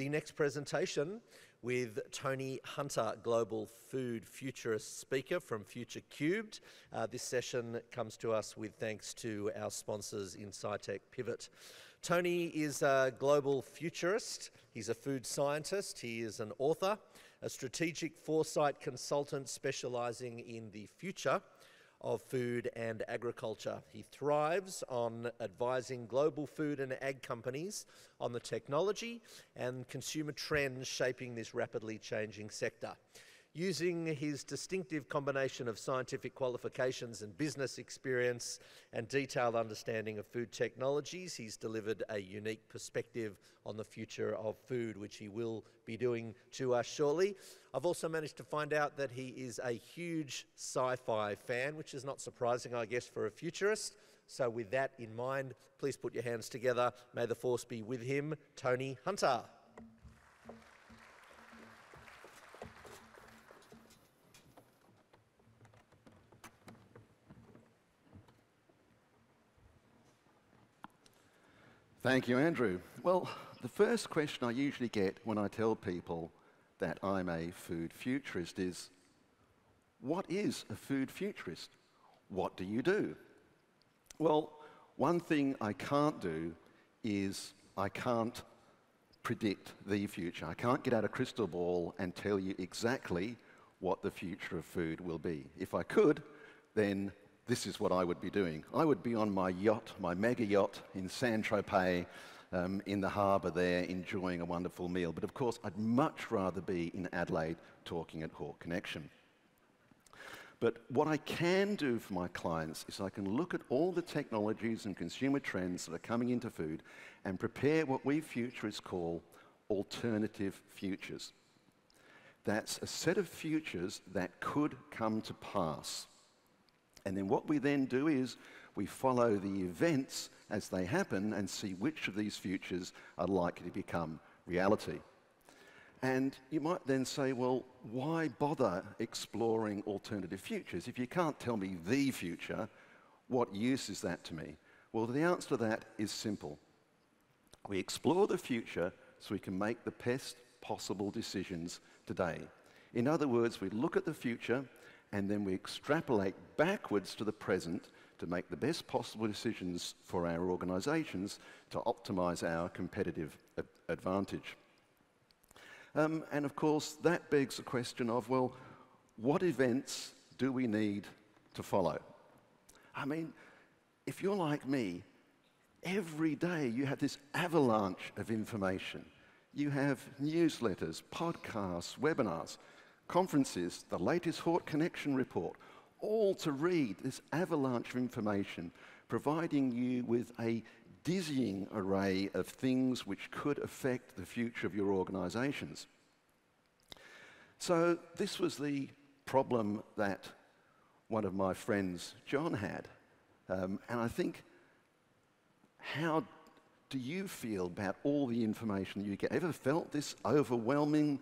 the next presentation with Tony Hunter, Global Food Futurist Speaker from Future Cubed. Uh, this session comes to us with thanks to our sponsors in SciTech Pivot. Tony is a global futurist, he's a food scientist, he is an author, a strategic foresight consultant specialising in the future of food and agriculture. He thrives on advising global food and ag companies on the technology and consumer trends shaping this rapidly changing sector. Using his distinctive combination of scientific qualifications and business experience and detailed understanding of food technologies, he's delivered a unique perspective on the future of food, which he will be doing to us shortly. I've also managed to find out that he is a huge sci fi fan, which is not surprising, I guess, for a futurist. So, with that in mind, please put your hands together. May the force be with him, Tony Hunter. Thank you, Andrew. Well, the first question I usually get when I tell people that I'm a food futurist is what is a food futurist? What do you do? Well, one thing I can't do is I can't predict the future. I can't get out a crystal ball and tell you exactly what the future of food will be. If I could, then this is what I would be doing. I would be on my yacht, my mega yacht in Saint Tropez, um, in the harbour there, enjoying a wonderful meal. But of course, I'd much rather be in Adelaide talking at Hort Connection. But what I can do for my clients is I can look at all the technologies and consumer trends that are coming into food and prepare what we futurists call alternative futures. That's a set of futures that could come to pass. And then what we then do is we follow the events as they happen and see which of these futures are likely to become reality. And you might then say, well, why bother exploring alternative futures? If you can't tell me the future, what use is that to me? Well, the answer to that is simple. We explore the future so we can make the best possible decisions today. In other words, we look at the future and then we extrapolate backwards to the present to make the best possible decisions for our organisations to optimise our competitive advantage. Um, and of course, that begs the question of, well, what events do we need to follow? I mean, if you're like me, every day you have this avalanche of information. You have newsletters, podcasts, webinars conferences, the latest Hort Connection report, all to read this avalanche of information, providing you with a dizzying array of things which could affect the future of your organizations. So, this was the problem that one of my friends, John, had. Um, and I think, how do you feel about all the information you get? Ever felt this overwhelming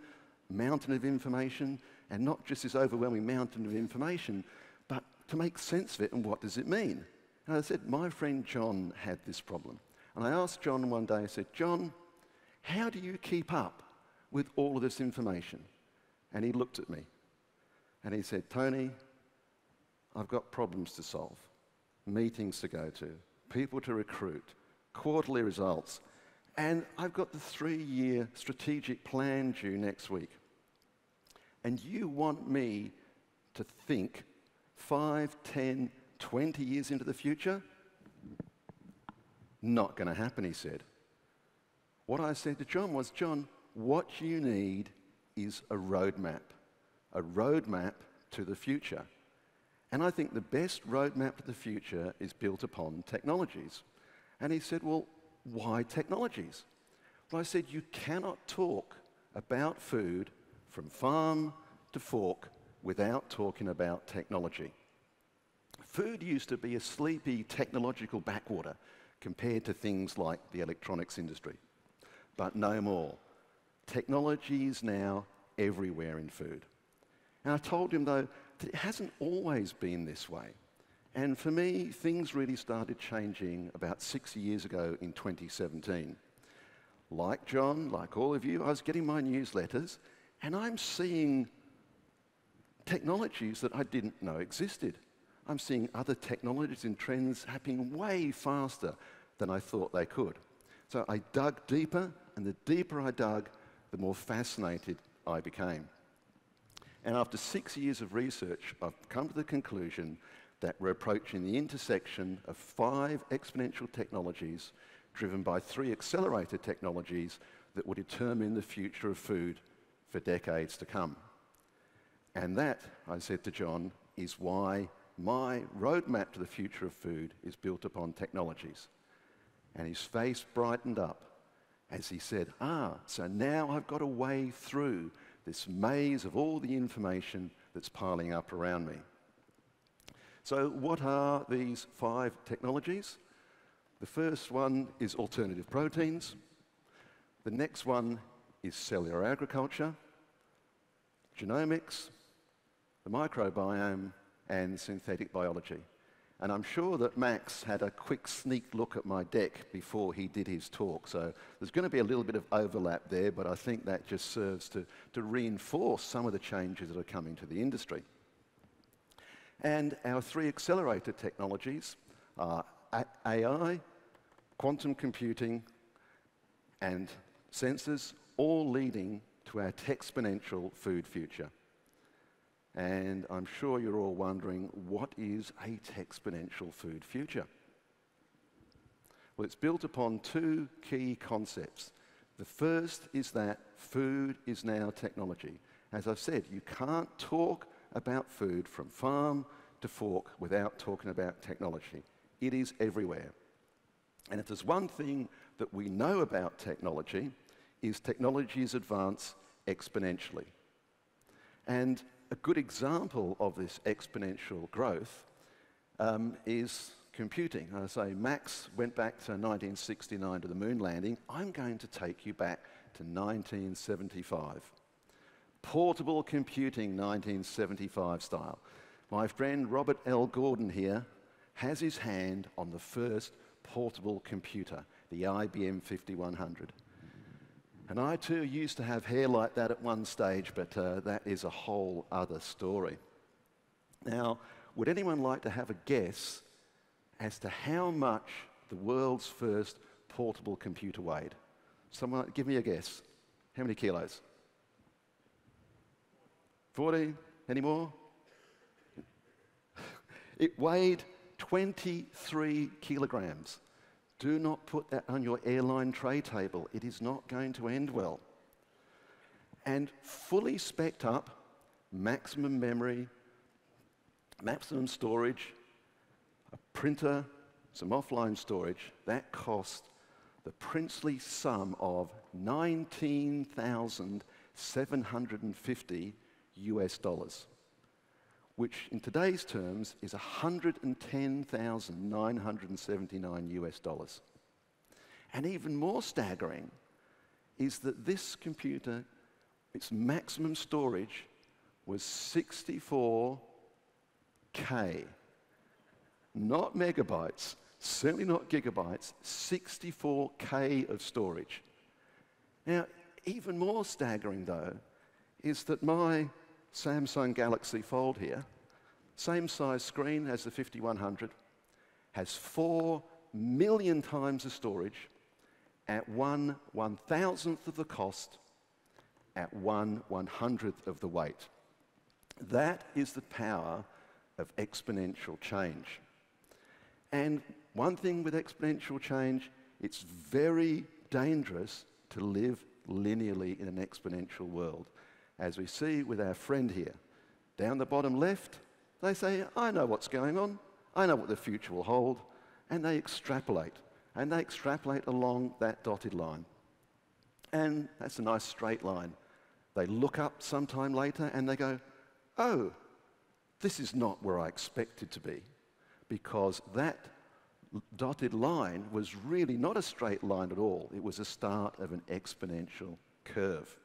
mountain of information, and not just this overwhelming mountain of information, but to make sense of it and what does it mean. And I said, my friend John had this problem. And I asked John one day, I said, John, how do you keep up with all of this information? And he looked at me and he said, Tony, I've got problems to solve, meetings to go to, people to recruit, quarterly results, and I've got the three year strategic plan due next week. And you want me to think 5, 10, 20 years into the future? Not going to happen, he said. What I said to John was, John, what you need is a roadmap, a roadmap to the future. And I think the best roadmap to the future is built upon technologies. And he said, Well, why technologies? Well, I said, you cannot talk about food from farm to fork without talking about technology. Food used to be a sleepy technological backwater compared to things like the electronics industry. But no more. Technology is now everywhere in food. And I told him, though, that it hasn't always been this way. And for me, things really started changing about six years ago in 2017. like John, like all of you, I was getting my newsletters and I'm seeing technologies that I didn't know existed. I'm seeing other technologies and trends happening way faster than I thought they could. So I dug deeper, and the deeper I dug, the more fascinated I became. And after six years of research, I've come to the conclusion that we're approaching the intersection of five exponential technologies driven by three accelerated technologies that will determine the future of food for decades to come. And that, I said to John, is why my roadmap to the future of food is built upon technologies. And his face brightened up as he said, Ah, so now I've got a way through this maze of all the information that's piling up around me. So, what are these five technologies? The first one is alternative proteins. The next one is cellular agriculture, genomics, the microbiome, and synthetic biology. And I'm sure that Max had a quick sneak look at my deck before he did his talk. So there's going to be a little bit of overlap there, but I think that just serves to, to reinforce some of the changes that are coming to the industry. And our three accelerator technologies are AI, quantum computing, and sensors, all leading to our exponential food future. And I'm sure you're all wondering, what is a exponential food future? Well, it's built upon two key concepts. The first is that food is now technology. As I've said, you can't talk about food from farm to fork without talking about technology. It is everywhere. And if there's one thing that we know about technology, is technologies advance exponentially. And a good example of this exponential growth um, is computing. I say Max went back to 1969 to the moon landing. I'm going to take you back to 1975. Portable computing, 1975 style. My friend Robert L. Gordon here has his hand on the first portable computer, the IBM 5100. And I too used to have hair like that at one stage, but uh, that is a whole other story. Now, would anyone like to have a guess as to how much the world's first portable computer weighed? Someone, give me a guess. How many kilos? 40? Any more? It weighed 23 kilograms. Do not put that on your airline tray table. It is not going to end well. And fully spec'd up, maximum memory, maximum storage, a printer, some offline storage, that cost the princely sum of 19,750 US dollars which in today's terms is 110,979 US dollars. And even more staggering is that this computer, its maximum storage was 64K. Not megabytes, certainly not gigabytes, 64K of storage. Now, even more staggering though, is that my Samsung Galaxy Fold here, same size screen as the 5100, has 4 million times the storage at one one thousandth of the cost at one one hundredth of the weight. That is the power of exponential change. And one thing with exponential change, it's very dangerous to live linearly in an exponential world as we see with our friend here. Down the bottom left, they say, I know what's going on, I know what the future will hold, and they extrapolate. And they extrapolate along that dotted line. And that's a nice straight line. They look up sometime later and they go, oh, this is not where I expected to be. Because that dotted line was really not a straight line at all. It was the start of an exponential curve.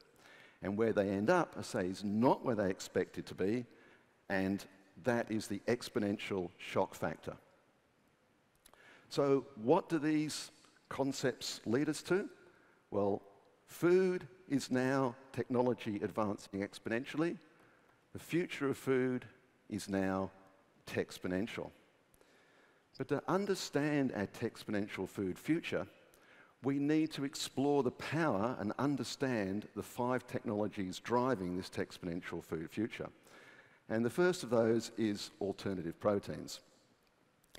And where they end up, I say, is not where they expected to be, and that is the exponential shock factor. So, what do these concepts lead us to? Well, food is now technology advancing exponentially. The future of food is now exponential. But to understand our exponential food future, we need to explore the power and understand the five technologies driving this exponential food future. And the first of those is alternative proteins.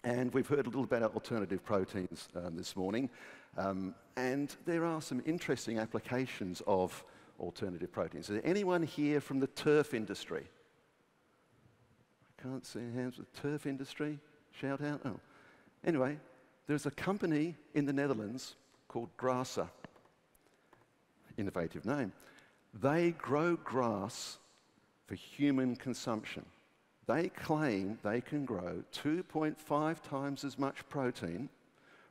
And we've heard a little bit about alternative proteins um, this morning. Um, and there are some interesting applications of alternative proteins. Is there anyone here from the turf industry? I can't see hands with turf industry. Shout out. Oh. Anyway, there's a company in the Netherlands called Grassa. Innovative name. They grow grass for human consumption. They claim they can grow 2.5 times as much protein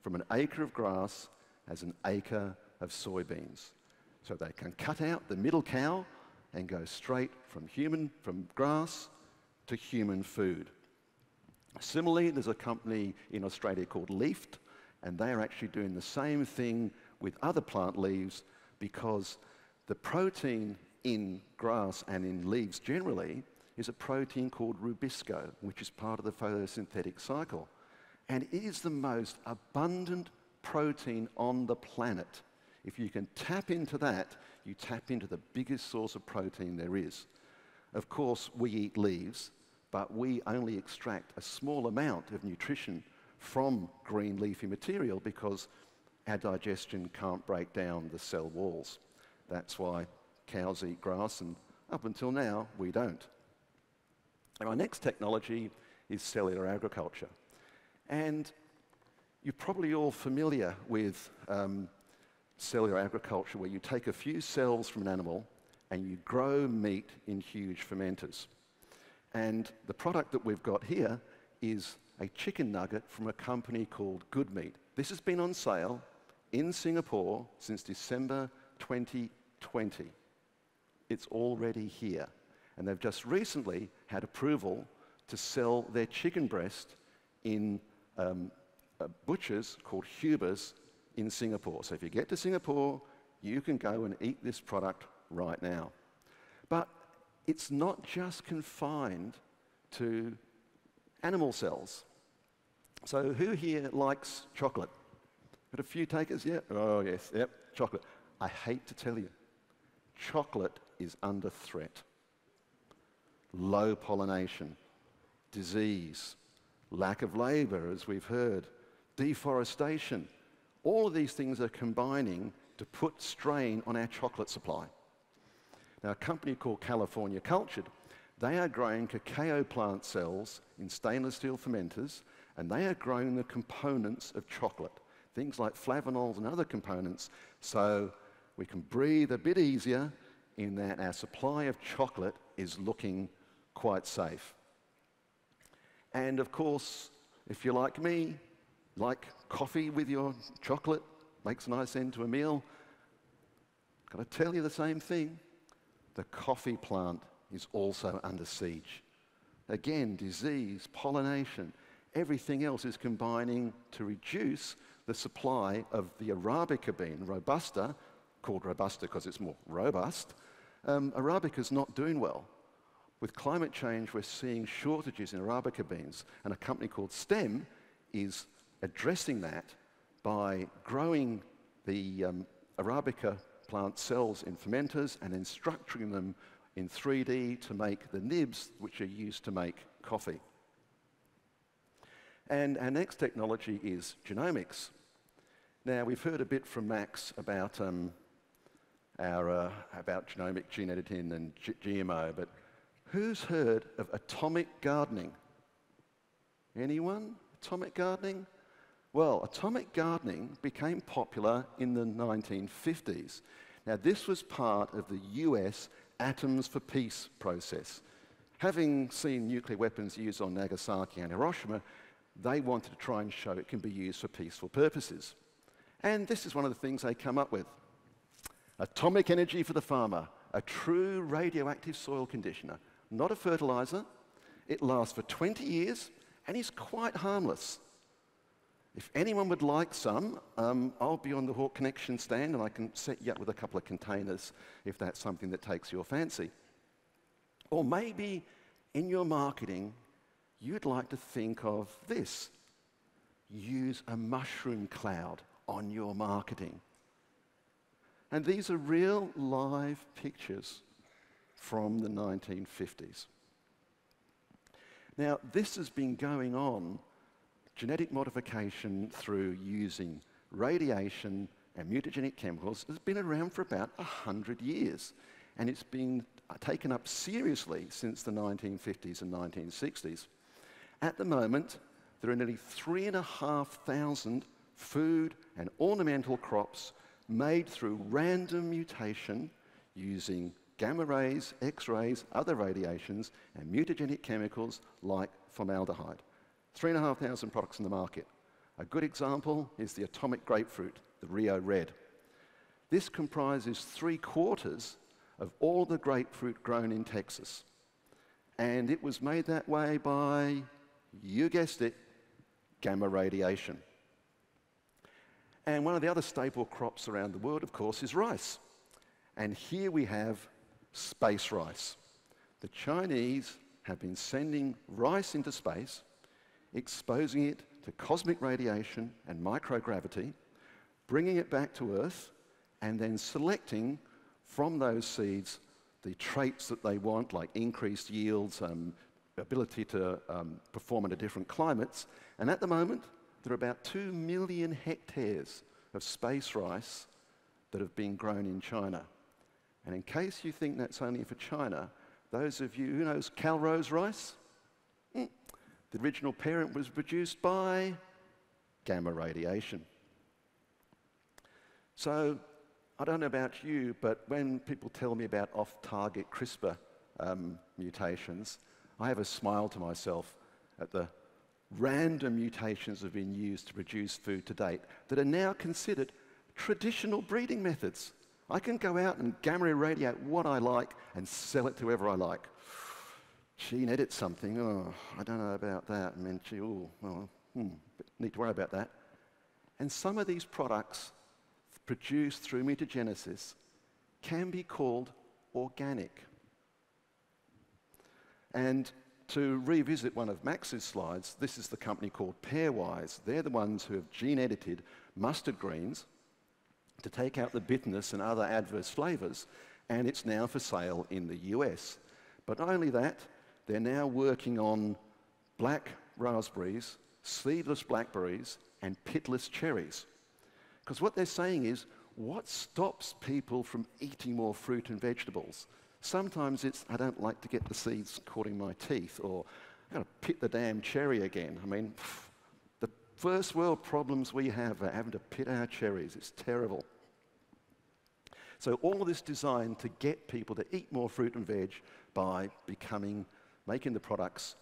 from an acre of grass as an acre of soybeans. So they can cut out the middle cow and go straight from human, from grass to human food. Similarly, there's a company in Australia called Leaft, and they are actually doing the same thing with other plant leaves because the protein in grass and in leaves generally is a protein called rubisco, which is part of the photosynthetic cycle. And it is the most abundant protein on the planet. If you can tap into that, you tap into the biggest source of protein there is. Of course, we eat leaves, but we only extract a small amount of nutrition from green leafy material because our digestion can't break down the cell walls. That's why cows eat grass, and up until now, we don't. And our next technology is cellular agriculture. And you're probably all familiar with um, cellular agriculture, where you take a few cells from an animal and you grow meat in huge fermenters. And the product that we've got here is a chicken nugget from a company called Good Meat. This has been on sale in Singapore since December 2020. It's already here. And they've just recently had approval to sell their chicken breast in um, butchers called Huber's in Singapore. So if you get to Singapore, you can go and eat this product right now. But it's not just confined to animal cells. So who here likes chocolate? Got a few takers? Yeah? Oh, yes, yep, chocolate. I hate to tell you, chocolate is under threat. Low pollination, disease, lack of labor, as we've heard, deforestation. All of these things are combining to put strain on our chocolate supply. Now, a company called California Cultured, they are growing cacao plant cells in stainless steel fermenters, and they are growing the components of chocolate, things like flavanols and other components, so we can breathe a bit easier in that our supply of chocolate is looking quite safe. And of course, if you're like me, like coffee with your chocolate, makes a nice end to a meal, Got to tell you the same thing the coffee plant is also under siege. Again, disease, pollination, everything else is combining to reduce the supply of the Arabica bean, Robusta, called Robusta because it's more robust. Um, Arabica is not doing well. With climate change, we're seeing shortages in Arabica beans, and a company called STEM is addressing that by growing the um, Arabica plant cells in fermenters and then structuring them in 3D to make the nibs which are used to make coffee. And our next technology is genomics. Now, we've heard a bit from Max about, um, our, uh, about genomic gene editing and GMO, but who's heard of atomic gardening? Anyone? Atomic gardening? Well, atomic gardening became popular in the 1950s. Now, this was part of the US Atoms for Peace process. Having seen nuclear weapons used on Nagasaki and Hiroshima, they wanted to try and show it can be used for peaceful purposes. And this is one of the things they come up with. Atomic energy for the farmer, a true radioactive soil conditioner, not a fertilizer. It lasts for 20 years and is quite harmless. If anyone would like some, um, I'll be on the Hort Connection stand and I can set you up with a couple of containers if that's something that takes your fancy. Or maybe in your marketing, you'd like to think of this use a mushroom cloud on your marketing. And these are real live pictures from the 1950s. Now, this has been going on, genetic modification through using radiation and mutagenic chemicals has been around for about 100 years. And it's been taken up seriously since the 1950s and 1960s. At the moment, there are nearly 3,500 food and ornamental crops made through random mutation using gamma rays, X rays, other radiations, and mutagenic chemicals like formaldehyde. 3,500 products in the market. A good example is the atomic grapefruit, the Rio Red. This comprises three quarters of all the grapefruit grown in Texas. And it was made that way by, you guessed it, gamma radiation. And one of the other staple crops around the world, of course, is rice. And here we have space rice. The Chinese have been sending rice into space, exposing it to cosmic radiation and microgravity, bringing it back to Earth, and then selecting from those seeds the traits that they want, like increased yields, um, ability to um, perform under different climates. And at the moment, there are about 2 million hectares of space rice that have been grown in China. And in case you think that's only for China, those of you who knows Calrose rice, the original parent was produced by gamma radiation. So I don't know about you, but when people tell me about off-target CRISPR um, mutations, I have a smile to myself at the random mutations that have been used to produce food to date that are now considered traditional breeding methods. I can go out and gamma irradiate what I like and sell it to whoever I like. Gene edit something, oh, I don't know about that. I mean, gee, oh, hmm, need to worry about that. And some of these products produced through mutagenesis can be called organic. And to revisit one of Max's slides, this is the company called Pairwise. They're the ones who have gene edited mustard greens to take out the bitterness and other adverse flavors, and it's now for sale in the US. But not only that, they're now working on black raspberries, seedless blackberries, and pitless cherries. Because what they're saying is, what stops people from eating more fruit and vegetables? Sometimes it's, I don't like to get the seeds caught in my teeth, or I've got to pit the damn cherry again. I mean, pff, the first world problems we have are having to pit our cherries. It's terrible. So all this designed to get people to eat more fruit and veg by becoming, making the products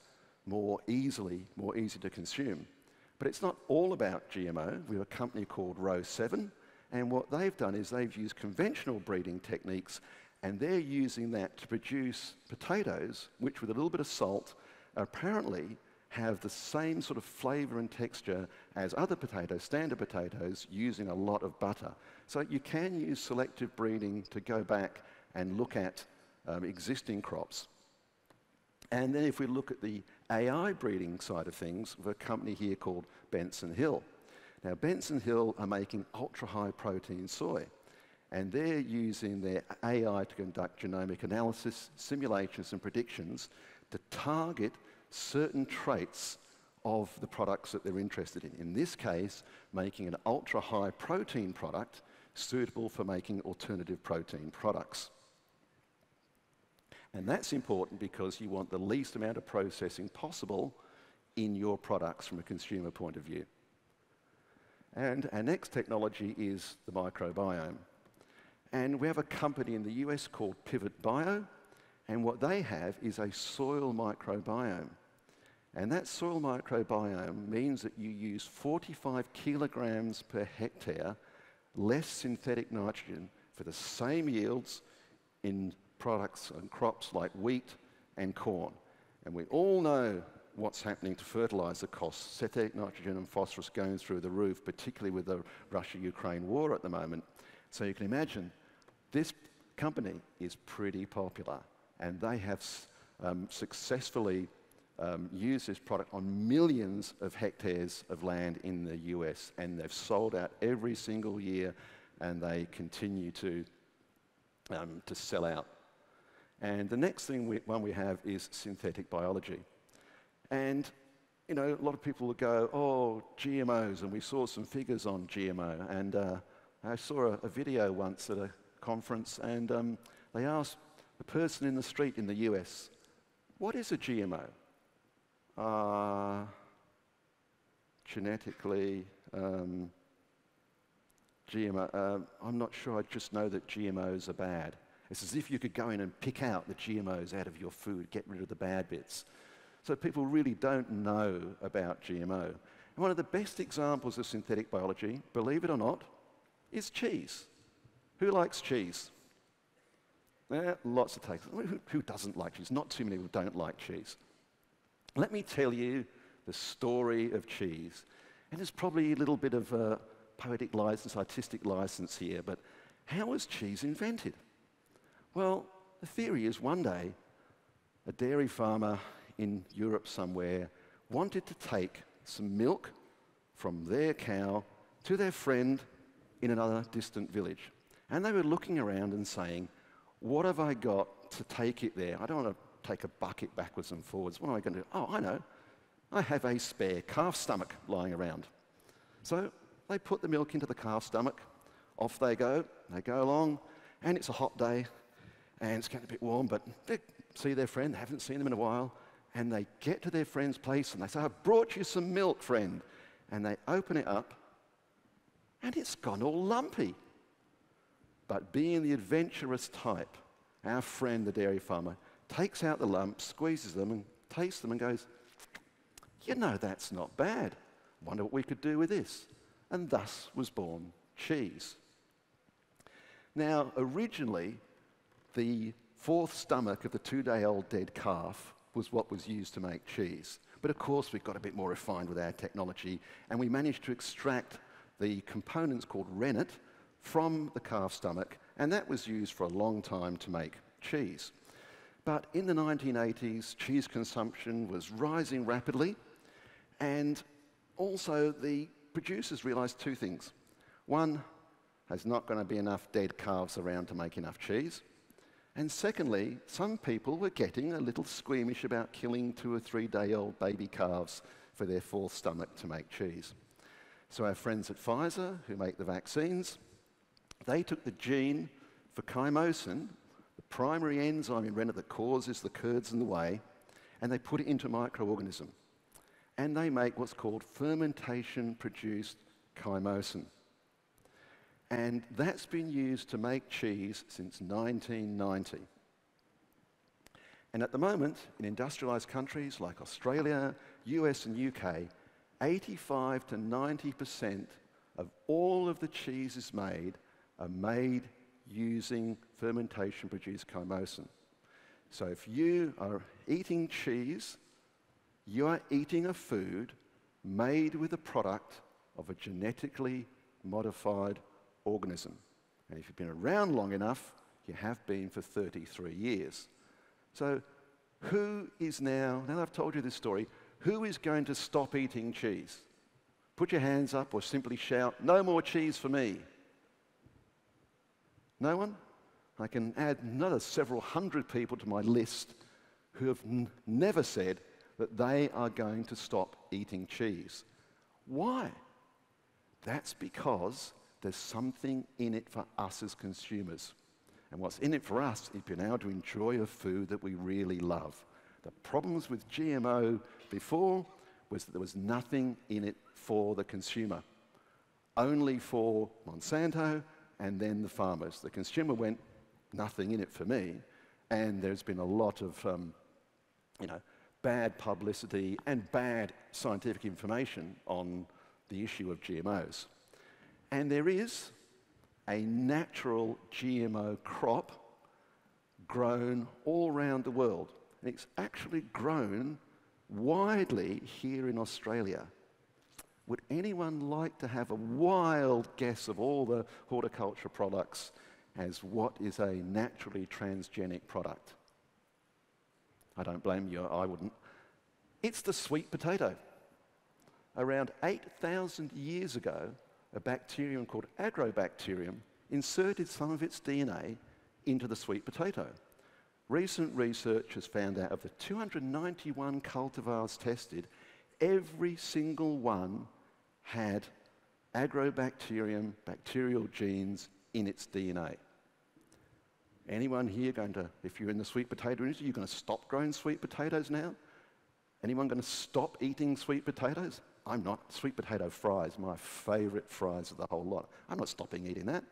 more easily, more easy to consume. But it's not all about GMO. We have a company called Row 7, and what they've done is they've used conventional breeding techniques and they're using that to produce potatoes, which with a little bit of salt, apparently have the same sort of flavor and texture as other potatoes, standard potatoes, using a lot of butter. So you can use selective breeding to go back and look at um, existing crops. And then if we look at the AI breeding side of things, we have a company here called Benson Hill. Now, Benson Hill are making ultra-high protein soy and they're using their AI to conduct genomic analysis, simulations, and predictions to target certain traits of the products that they're interested in. In this case, making an ultra high protein product suitable for making alternative protein products. And that's important because you want the least amount of processing possible in your products from a consumer point of view. And our next technology is the microbiome. And we have a company in the US called Pivot Bio, and what they have is a soil microbiome. And that soil microbiome means that you use 45 kilograms per hectare less synthetic nitrogen for the same yields in products and crops like wheat and corn. And we all know what's happening to fertilizer costs, synthetic nitrogen and phosphorus going through the roof, particularly with the Russia-Ukraine war at the moment. So you can imagine this company is pretty popular and they have um, successfully um, used this product on millions of hectares of land in the US and they've sold out every single year and they continue to, um, to sell out. And the next thing we, one we have is synthetic biology. And you know, a lot of people will go, oh, GMOs, and we saw some figures on GMO. And uh, I saw a, a, video once at a conference, and um, they asked a person in the street in the US, what is a GMO? Uh, genetically, um, GMO, uh, I'm not sure, I just know that GMOs are bad. It's as if you could go in and pick out the GMOs out of your food, get rid of the bad bits. So people really don't know about GMO. And one of the best examples of synthetic biology, believe it or not, is cheese. Who likes cheese? Yeah, lots of takers. Who, who doesn't like cheese? Not too many who don't like cheese. Let me tell you the story of cheese. And there's probably a little bit of a poetic license, artistic license here, but how was cheese invented? Well, the theory is one day a dairy farmer in Europe somewhere wanted to take some milk from their cow to their friend in another distant village. And they were looking around and saying, What have I got to take it there? I don't want to take a bucket backwards and forwards. What am I going to do? Oh, I know. I have a spare calf stomach lying around. So they put the milk into the calf stomach. Off they go. They go along, and it's a hot day, and it's getting a bit warm, but they see their friend. They haven't seen them in a while and they get to their friend's place and they say, I've brought you some milk, friend. And they open it up and it's gone all lumpy. But being the adventurous type, our friend, the dairy farmer, takes out the lumps, squeezes them, and tastes them and goes, You know, that's not bad. Wonder what we could do with this. And thus was born cheese. Now, originally, the fourth stomach of the two day old dead calf was what was used to make cheese. But of course, we've got a bit more refined with our technology, and we managed to extract the components called rennet from the calf stomach, and that was used for a long time to make cheese. But in the 1980s, cheese consumption was rising rapidly, and also the producers realized two things. One, there's not going to be enough dead calves around to make enough cheese. And secondly, some people were getting a little squeamish about killing two or three day old baby calves for their fourth stomach to make cheese. So our friends at Pfizer, who make the vaccines, they took the gene for chymosin, the primary enzyme in rennet that causes the curds in the whey, and they put it into a microorganism. And they make what's called fermentation produced chymosin. And that's been used to make cheese since 1990. And at the moment, in industrialized countries like Australia, US, and UK, 85 to 90% of all of the cheeses made are made using fermentation produced chymosin. So if you are eating cheese, you are eating a food made with a product of a genetically modified organism. And if you've been around long enough, you have been for 33 years. So, who is now, now I've told you this story, who is going to stop eating cheese? Put your hands up or simply shout, No more cheese for me. No one? I can add another several hundred people to my list who have never said that they are going to stop eating cheese. Why? That's because there's something in it for us as consumers. And what's in it for us is being able to enjoy a food that we really love. The problems with GMO before was that there was nothing in it for the consumer, only for Monsanto and then the farmers. The consumer went, nothing in it for me. And there's been a lot of, um, you know, bad publicity and bad scientific information on the issue of GMOs. And there is a natural GMO crop grown all around the world. And it's actually grown widely here in Australia. Would anyone like to have a wild guess of all the horticulture products as what is a naturally transgenic product? I don't blame you, I wouldn't. It's the sweet potato. Around 8,000 years ago, a bacterium called Agrobacterium inserted some of its DNA into the sweet potato. Recent research has found out of the 291 cultivars tested, every single one had agrobacterium bacterial genes in its DNA. Anyone here going to, if you're in the sweet potato industry, you're going to stop growing sweet potatoes now? Anyone going to stop eating sweet potatoes? I'm not. Sweet potato fries, my favourite fries of the whole lot. I'm not stopping eating that.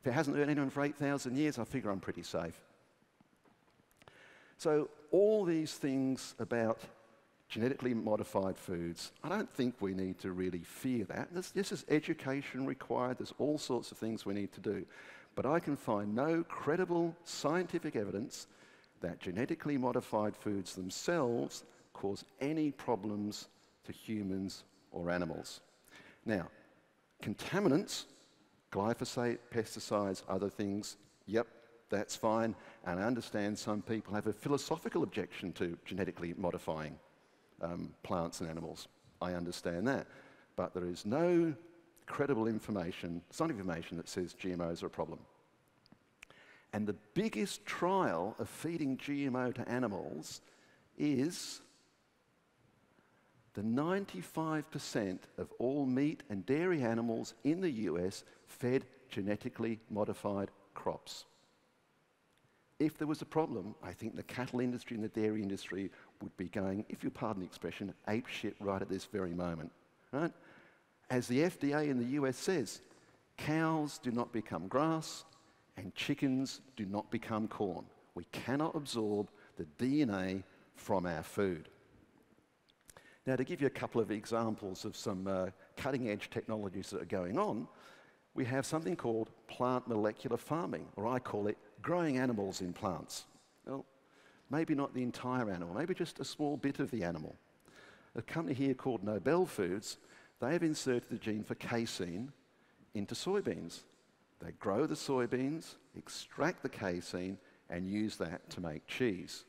If it hasn't hurt anyone for 8,000 years, I figure I'm pretty safe. So, all these things about genetically modified foods, I don't think we need to really fear that. This, this is education required, there's all sorts of things we need to do. But I can find no credible scientific evidence that genetically modified foods themselves cause any problems to humans or animals. Now, contaminants, glyphosate, pesticides, other things, yep, that's fine. And I understand some people have a philosophical objection to genetically modifying um, plants and animals. I understand that. But there is no credible information, scientific information, that says GMOs are a problem. And the biggest trial of feeding GMO to animals is the 95% of all meat and dairy animals in the US fed genetically modified crops. If there was a problem, I think the cattle industry and the dairy industry would be going, if you pardon the expression, ape shit right at this very moment. Right? As the FDA in the US says, cows do not become grass and chickens do not become corn. We cannot absorb the DNA from our food. Now, to give you a couple of examples of some uh, cutting edge technologies that are going on, we have something called plant molecular farming, or I call it growing animals in plants. Well, maybe not the entire animal, maybe just a small bit of the animal. A company here called Nobell Foods, they have inserted the gene for casein into soybeans. They grow the soybeans, extract the casein, and use that to make cheese.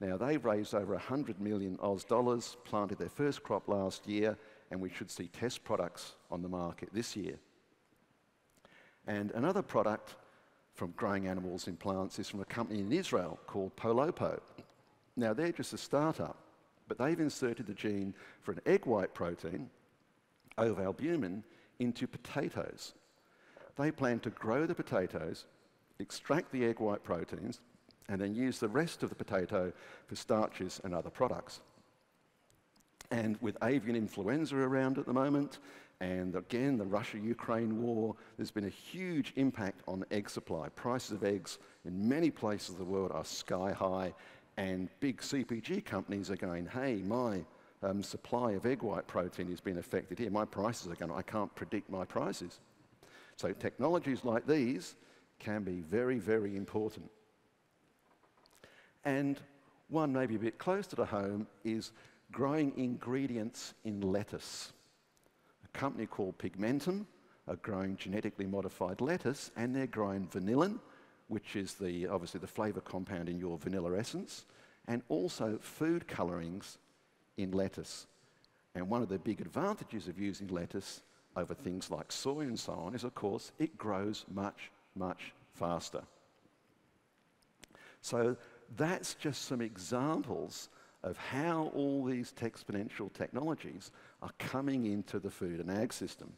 Now, they've raised over 100 million Oz dollars, planted their first crop last year, and we should see test products on the market this year. And another product from growing animals in plants is from a company in Israel called Polopo. Now, they're just a startup, but they've inserted the gene for an egg white protein, ovalbumin, into potatoes. They plan to grow the potatoes, extract the egg white proteins, and then use the rest of the potato for starches and other products. And with avian influenza around at the moment, and again, the Russia Ukraine war, there's been a huge impact on egg supply. Prices of eggs in many places of the world are sky high, and big CPG companies are going, hey, my um, supply of egg white protein has been affected here. My prices are going, I can't predict my prices. So, technologies like these can be very, very important. And one maybe a bit closer to home is growing ingredients in lettuce A company called Pigmentum are growing genetically modified lettuce, and they're growing vanillin, which is the, obviously the flavor compound in your vanilla essence, and also food colourings in lettuce. And one of the big advantages of using lettuce over things like soy and so on is, of course, it grows much, much faster. So that's just some examples of how all these exponential technologies are coming into the food and ag system.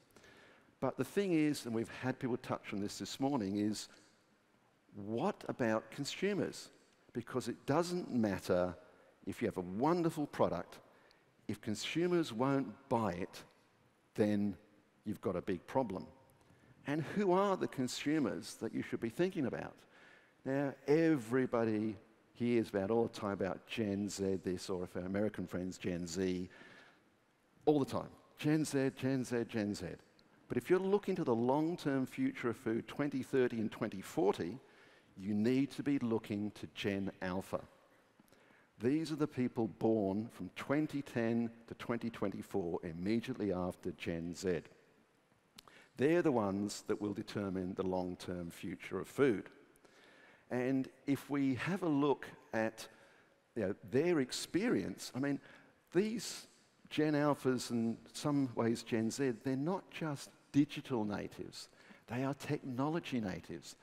But the thing is, and we've had people touch on this this morning, is what about consumers? Because it doesn't matter if you have a wonderful product, if consumers won't buy it, then you've got a big problem. And who are the consumers that you should be thinking about? Now, everybody hears about all the time about Gen Z this, or if our American friends, Gen Z, all the time. Gen Z, Gen Z, Gen Z. But if you're looking to the long term future of food, 2030 and 2040, you need to be looking to Gen Alpha. These are the people born from 2010 to 2024, immediately after Gen Z. They're the ones that will determine the long term future of food. And if we have a look at you know, their experience, I mean, these Gen Alphas and some ways Gen Z, they're not just digital natives, they are technology natives.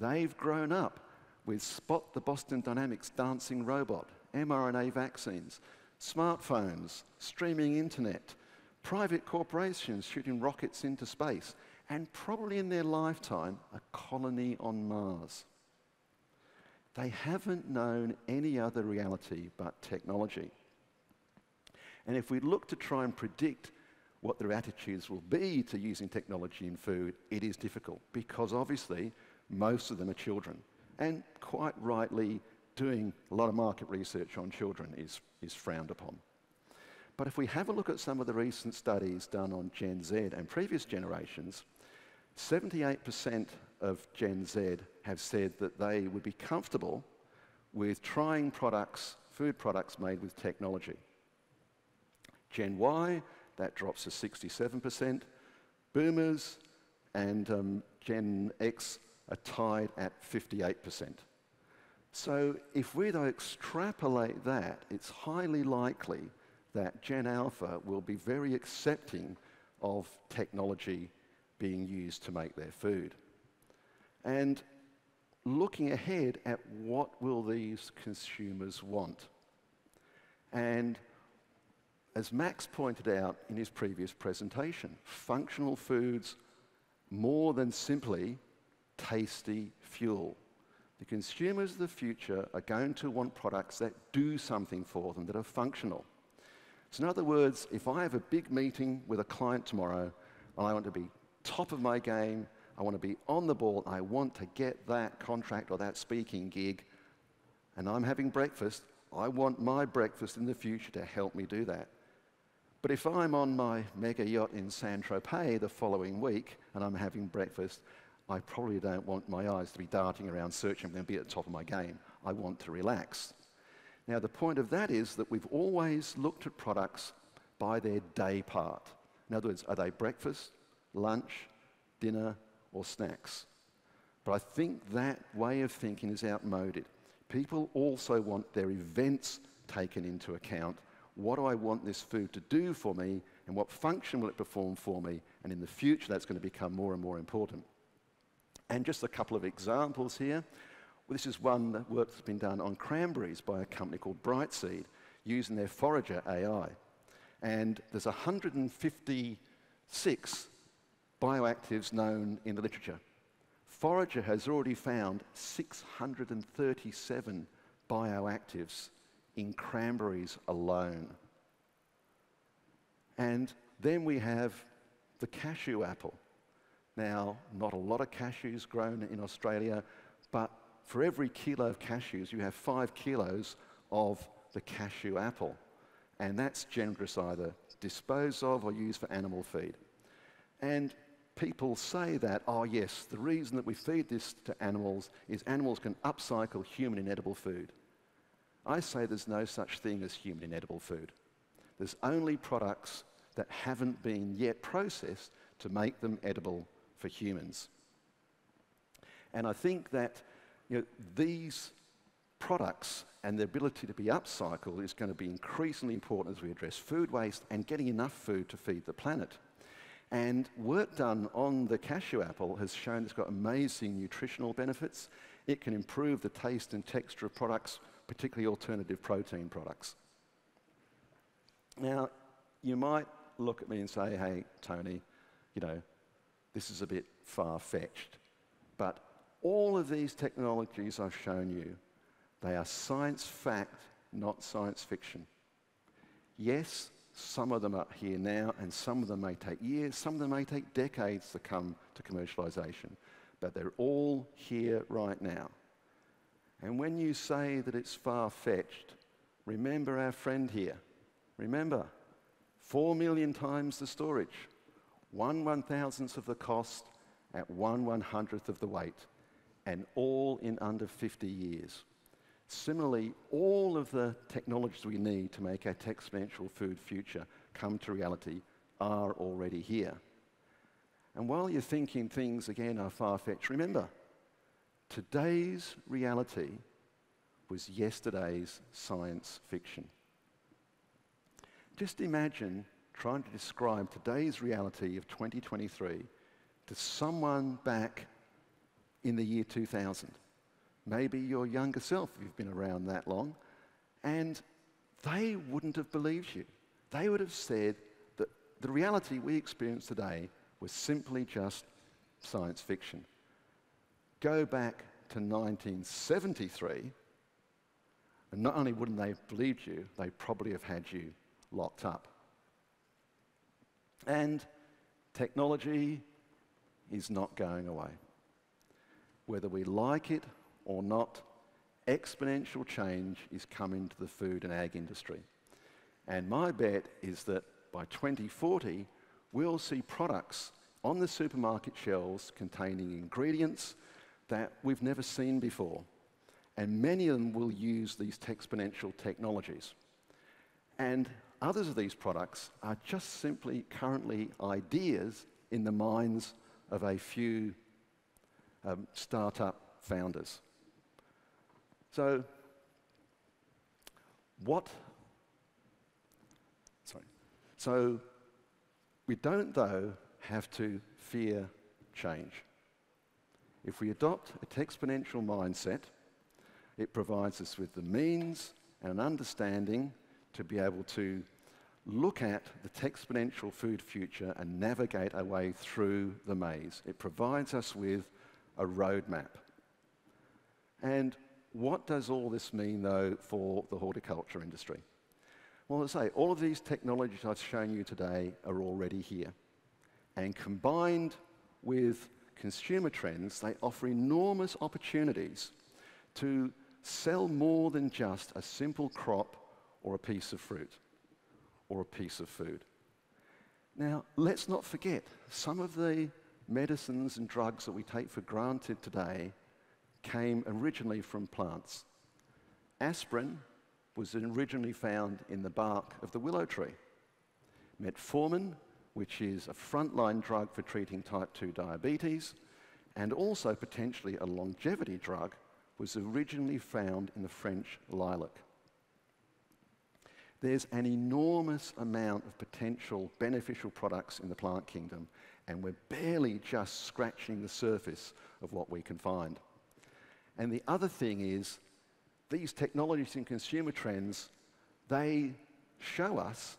They've grown up with Spot the Boston Dynamics dancing robot, mRNA vaccines, smartphones, streaming internet, private corporations shooting rockets into space, and probably in their lifetime, a colony on Mars. They haven't known any other reality but technology. And if we look to try and predict what their attitudes will be to using technology in food, it is difficult because obviously most of them are children. And quite rightly, doing a lot of market research on children is, is frowned upon. But if we have a look at some of the recent studies done on Gen Z and previous generations, 78% of Gen Z have said that they would be comfortable with trying products, food products made with technology. Gen Y, that drops to 67%. Boomers and um, Gen X are tied at 58%. So if we extrapolate that, it's highly likely that Gen Alpha will be very accepting of technology being used to make their food. And looking ahead at what will these consumers want. And as Max pointed out in his previous presentation, functional foods more than simply tasty fuel. The consumers of the future are going to want products that do something for them, that are functional. So, in other words, if I have a big meeting with a client tomorrow and I want to be top of my game, I want to be on the ball, I want to get that contract or that speaking gig, and I'm having breakfast, I want my breakfast in the future to help me do that. But if I'm on my mega yacht in Saint Tropez the following week and I'm having breakfast, I probably don't want my eyes to be darting around searching for them to be at the top of my game. I want to relax. Now, the point of that is that we've always looked at products by their day part. In other words, are they breakfast, lunch, dinner, or snacks? But I think that way of thinking is outmoded. People also want their events taken into account. What do I want this food to do for me, and what function will it perform for me? And in the future, that's going to become more and more important. And just a couple of examples here. Well, this is one that work that's been done on cranberries by a company called Brightseed using their Forager AI. And there's 156 bioactives known in the literature. Forager has already found 637 bioactives in cranberries alone. And then we have the cashew apple. Now, not a lot of cashews grown in Australia, but for every kilo of cashews, you have five kilos of the cashew apple. And that's generally either disposed of or used for animal feed. And people say that, oh, yes, the reason that we feed this to animals is animals can upcycle human inedible food. I say there's no such thing as human inedible food. There's only products that haven't been yet processed to make them edible for humans. And I think that you know, these products and their ability to be upcycled is going to be increasingly important as we address food waste and getting enough food to feed the planet. And work done on the cashew apple has shown it's got amazing nutritional benefits. It can improve the taste and texture of products, particularly alternative protein products. Now, you might look at me and say, hey, Tony, you know, this is a bit far fetched. But all of these technologies I've shown you, they are science fact, not science fiction. Yes, some of them are here now, and some of them may take years, some of them may take decades to come to commercialization, but they're all here right now. And when you say that it's far fetched, remember our friend here. Remember, four million times the storage, one one thousandth of the cost at one one hundredth of the weight, and all in under 50 years. Similarly, all of the technologies we need to make our tech exponential food future come to reality are already here. And while you're thinking things again are far fetched, remember, today's reality was yesterday's science fiction. Just imagine trying to describe today's reality of 2023 to someone back in the year 2000. Maybe your younger self, if you've been around that long, and they wouldn't have believed you. They would have said that the reality we experience today was simply just science fiction. Go back to 1973, and not only wouldn't they have believed you, they probably have had you locked up. And technology is not going away. Whether we like it or not, exponential change is coming to the food and ag industry. And my bet is that by 2040, we'll see products on the supermarket shelves containing ingredients that we've never seen before. And many of them will use these exponential technologies. And others of these products are just simply currently ideas in the minds of a few um, startup founders. So, what? Sorry. So, we don't, though, have to fear change. If we adopt a exponential mindset, it provides us with the means and an understanding to be able to look at the exponential food future and navigate our way through the maze. It provides us with a roadmap. And what does all this mean, though, for the horticulture industry? Well, as I say, all of these technologies I've shown you today are already here. And combined with consumer trends, they offer enormous opportunities to sell more than just a simple crop or a piece of fruit or a piece of food. Now, let's not forget, some of the medicines and drugs that we take for granted today came originally from plants. Aspirin was originally found in the bark of the willow tree. Metformin, which is a frontline drug for treating type 2 diabetes, and also potentially a longevity drug, was originally found in the French lilac. There's an enormous amount of potential beneficial products in the plant kingdom, and we're barely just scratching the surface of what we can find. And the other thing is, these technologies and consumer trends, they show us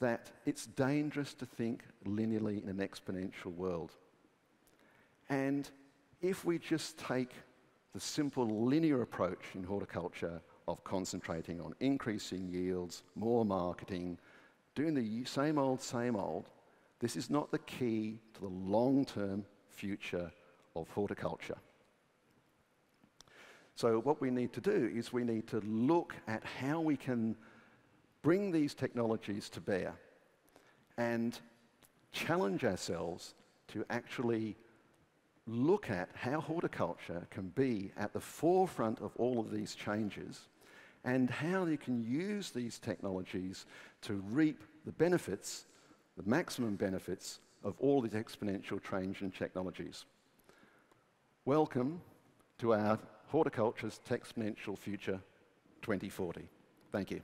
that it's dangerous to think linearly in an exponential world. And if we just take the simple linear approach in horticulture of concentrating on increasing yields, more marketing, doing the same old, same old, this is not the key to the long term future of horticulture. So, what we need to do is we need to look at how we can bring these technologies to bear and challenge ourselves to actually look at how horticulture can be at the forefront of all of these changes and how you can use these technologies to reap the benefits, the maximum benefits of all these exponential change in technologies. Welcome to our Horticulture's Exponential Future 2040. Thank you.